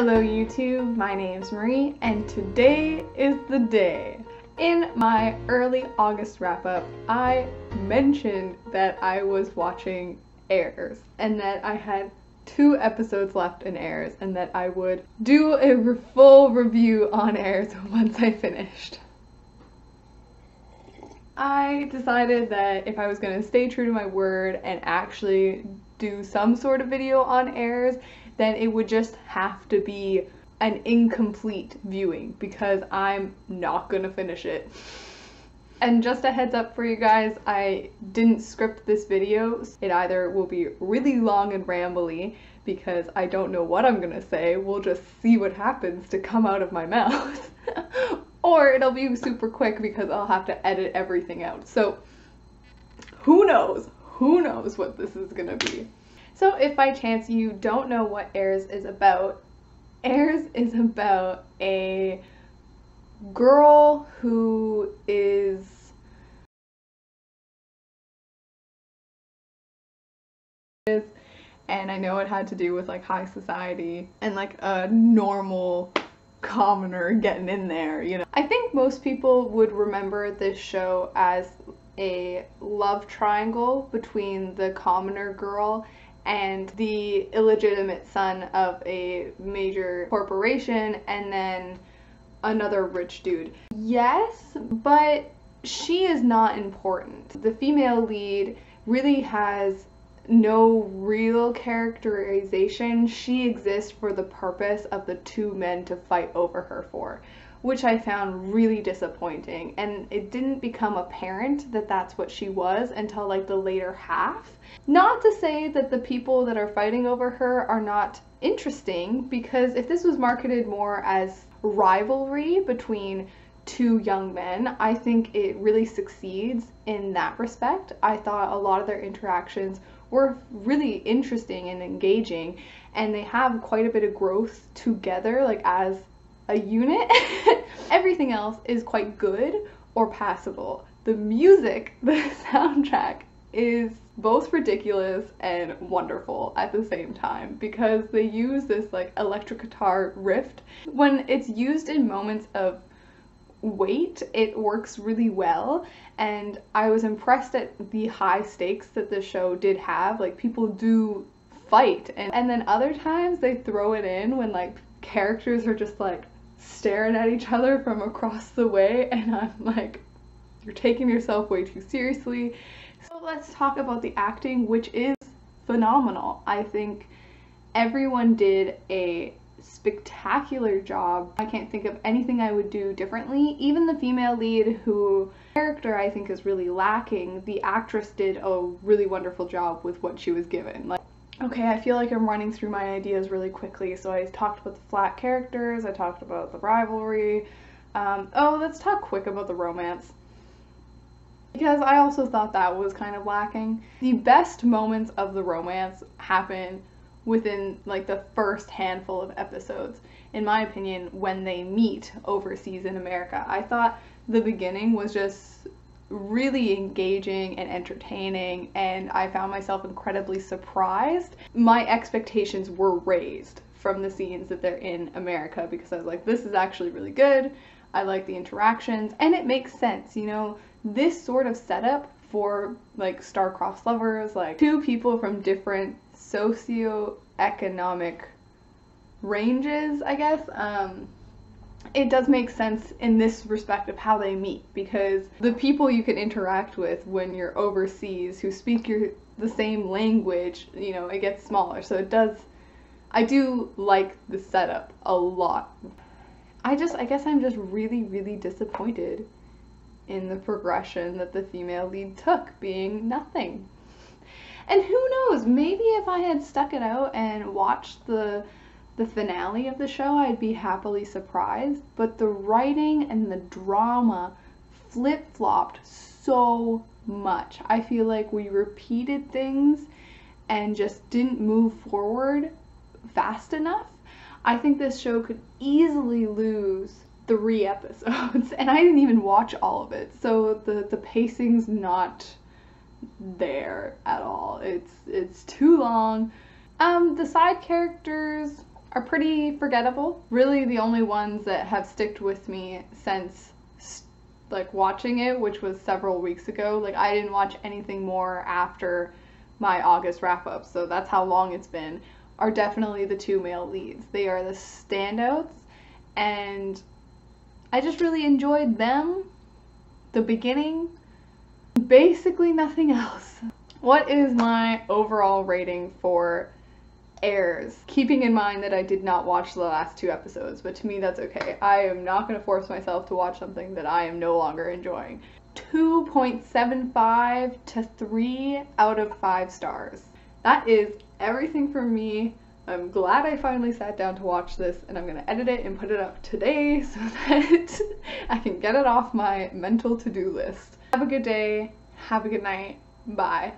Hello YouTube, my name's Marie and today is the day. In my early August wrap up, I mentioned that I was watching Heirs and that I had two episodes left in Heirs and that I would do a full review on Heirs once I finished. I decided that if I was going to stay true to my word and actually do some sort of video on Heirs, then it would just have to be an incomplete viewing because I'm not to finish it. And just a heads up for you guys, I didn't script this video. It either will be really long and rambly because I don't know what I'm gonna say, we'll just see what happens to come out of my mouth. or it'll be super quick because I'll have to edit everything out. So who knows? Who knows what this is gonna be? So if by chance you don't know what Heirs is about, Heirs is about a girl who is and I know it had to do with like high society and like a normal commoner getting in there, you know. I think most people would remember this show as a love triangle between the commoner girl and the illegitimate son of a major corporation and then another rich dude. Yes, but she is not important. The female lead really has no real characterization. She exists for the purpose of the two men to fight over her for, which I found really disappointing. And it didn't become apparent that that's what she was until like the later half. Not to say that the people that are fighting over her are not interesting, because if this was marketed more as rivalry between two young men, I think it really succeeds in that respect. I thought a lot of their interactions were really interesting and engaging, and they have quite a bit of growth together, like as a unit. Everything else is quite good or passable. The music, the soundtrack, is both ridiculous and wonderful at the same time because they use this like electric guitar riff. When it's used in moments of weight, it works really well and I was impressed at the high stakes that the show did have. Like people do fight and, and then other times they throw it in when like characters are just like staring at each other from across the way and I'm like you're taking yourself way too seriously so let's talk about the acting, which is phenomenal. I think everyone did a spectacular job. I can't think of anything I would do differently. Even the female lead who character I think is really lacking, the actress did a really wonderful job with what she was given. Like Okay, I feel like I'm running through my ideas really quickly. So I talked about the flat characters, I talked about the rivalry. Um, oh, let's talk quick about the romance because I also thought that was kind of lacking. The best moments of the romance happen within like the first handful of episodes, in my opinion, when they meet overseas in America. I thought the beginning was just really engaging and entertaining, and I found myself incredibly surprised. My expectations were raised from the scenes that they're in America because I was like, this is actually really good. I like the interactions, and it makes sense, you know this sort of setup for like star-crossed lovers, like two people from different socio-economic ranges, I guess, um, it does make sense in this respect of how they meet because the people you can interact with when you're overseas who speak your the same language, you know, it gets smaller. So it does I do like the setup a lot. I just I guess I'm just really really disappointed in the progression that the female lead took, being nothing. And who knows, maybe if I had stuck it out and watched the the finale of the show, I'd be happily surprised, but the writing and the drama flip-flopped so much. I feel like we repeated things and just didn't move forward fast enough. I think this show could easily lose three episodes and I didn't even watch all of it. So the the pacing's not there at all. It's it's too long. Um the side characters are pretty forgettable. Really, the only ones that have sticked with me since like watching it, which was several weeks ago. Like I didn't watch anything more after my August wrap up, so that's how long it's been. Are definitely the two male leads. They are the standouts, and I just really enjoyed them. The beginning, basically nothing else. What is my overall rating for Heirs? Keeping in mind that I did not watch the last two episodes, but to me that's okay. I am not going to force myself to watch something that I am no longer enjoying. 2.75 to 3 out of 5 stars. That is everything for me. I'm glad I finally sat down to watch this and I'm gonna edit it and put it up today so that I can get it off my mental to-do list. Have a good day, have a good night, bye.